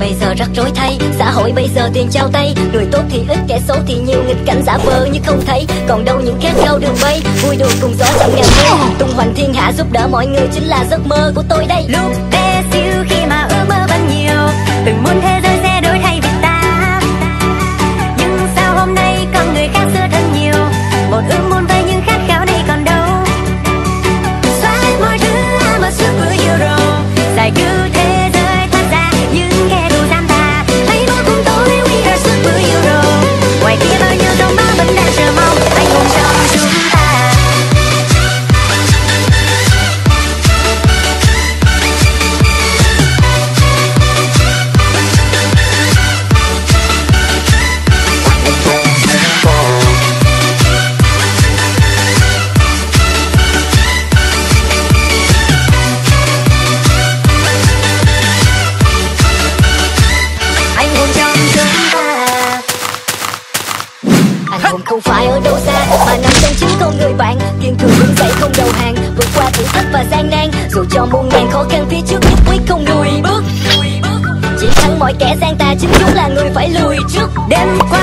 Bây giờ rắc rối thay, xã hội bây giờ tiền trao tay. Người tốt thì ít, kẻ xấu thì nhiều, nghịch cảnh giả vờ như không thấy. Còn đâu những khát khao đường bay, vui đùa cùng gió trong ngàn mây. Tung hoành thiên hạ giúp đỡ mọi người chính là giấc mơ của tôi đây. Lúc bé xíu khi mà ước mơ anh hùng không phải ở đâu xa, mà nằm trong chính con người bạn. Kiên cường đứng dậy không đầu hàng, vượt qua thử thách và gian nan. Dù cho muôn ngàn khó khăn, phía trước nhất quyết không lùi bước. Chỉ thắng mọi kẻ gian tà chính chúng là người phải lùi trước đêm qua.